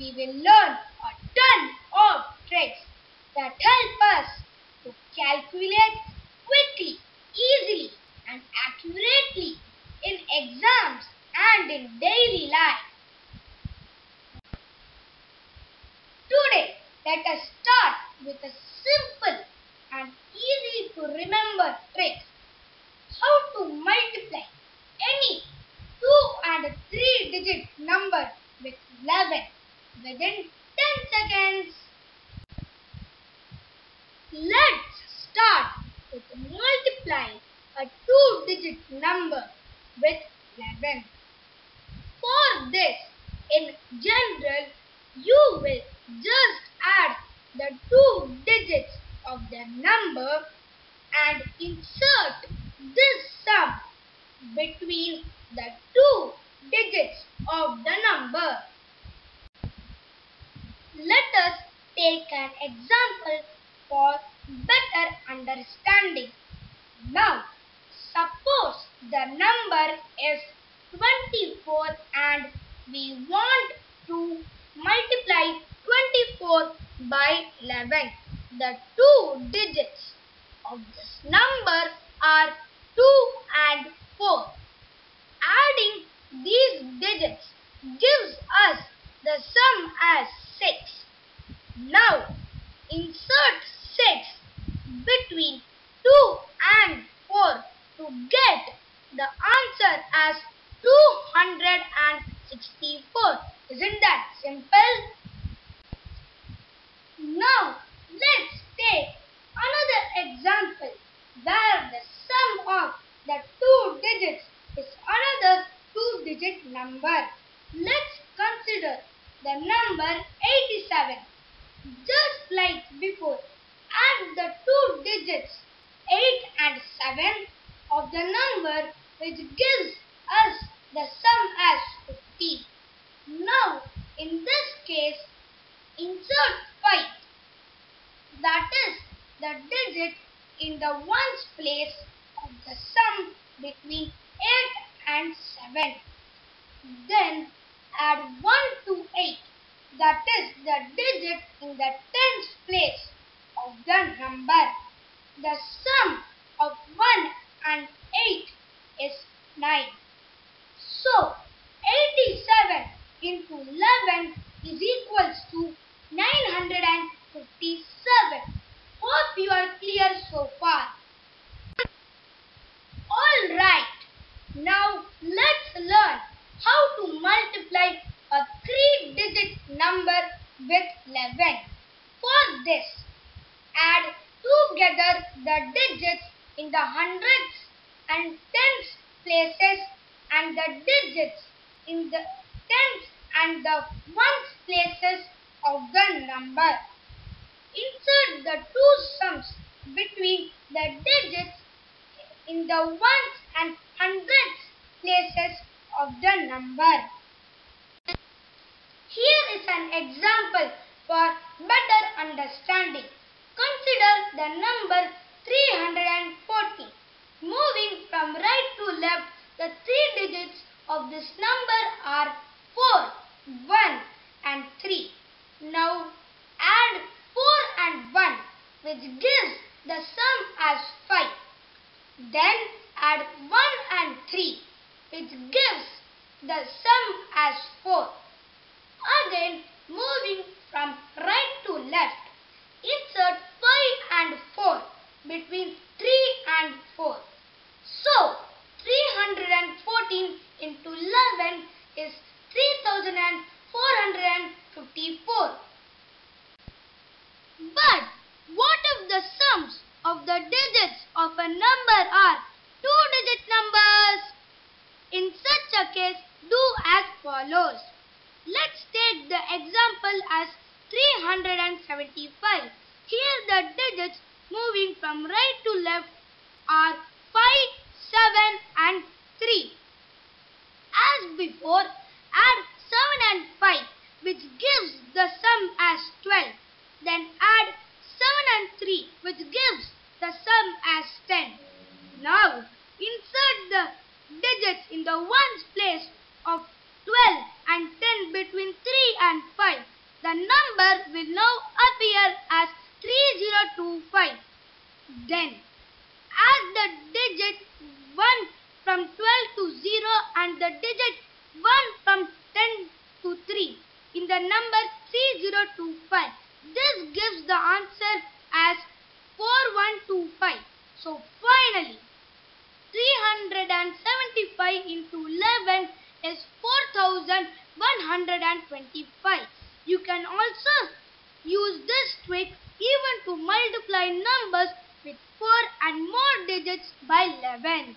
we will learn a ton of tricks that help us to calculate quickly, easily and accurately in exams and in daily life. Today, let us start with a simple and easy to remember trick. How to multiply any 2 and 3 digit number with 11 within 10 seconds. Let's start with multiplying a 2 digit number with 11. For this, in general, you will just add the two digits of the number and insert this sum between the two digits of the number. Let us take an example for better understanding. Now, suppose the number is 24 and we want to multiply 24 by 11. The two digits of this number are 2 and 4. Adding these digits gives us the sum as 6. Now, insert 6 between 2 and 4 to get the answer as 264. Isn't that simple? Now, let's take another example where the sum of the two digits is another two digit number. Let's consider the number 87. Just like before, add the two digits 8 and 7 of the number which gives us the sum as 50. Now, in this case, insert 5. That is the digit in the ones place of the sum between 8 and 7. Then add 1 to 8. That is the digit in the tens place of the number. The sum of 1 and 8 is 9. So, 87 into 11 is equals to 957. Hope you are clear so far. Alright, now let's learn how to multiply a three digit number with 11. For this, add together the digits in the hundreds and tens places and the digits in the tens and the ones places of the number. Insert the two sums between the digits in the ones and hundreds places of the number. Here is an example for better understanding. Consider the number 340. Moving from right to left, the three digits of this number are 4, 1 and 3. Now add 4 and 1 which gives the sum as 5. Then add 1 and 3 which gives the sum as 4. Again moving from right to left, insert 5 and 4 between 3 and 4. So 314 into 11 is 3454. But what if the sums of the digits of a number are two digit numbers? In such a case, do as follows. Let's take the example as 375. Here the digits moving from right to left are 5, 7 and 3. As before, add 7 and 5 which gives the sum as 12. Then add 7 and 3 which gives the sum as 10. Now insert the digits in the ones place of 12 and 10 between 3 and 5 will now appear as 3025. Then add the digit 1 from 12 to 0 and the digit 1 from 10 to 3 in the number 3025. This gives the answer as 4125. So finally 375 into 11 is 4125. You can also use this trick even to multiply numbers with 4 and more digits by 11.